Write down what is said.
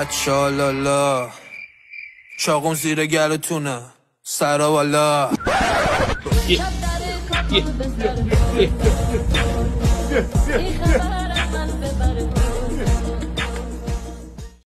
اچالالا چاقون زیر گلتونه سراوالا Yeah, yeah, yeah.